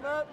Come up.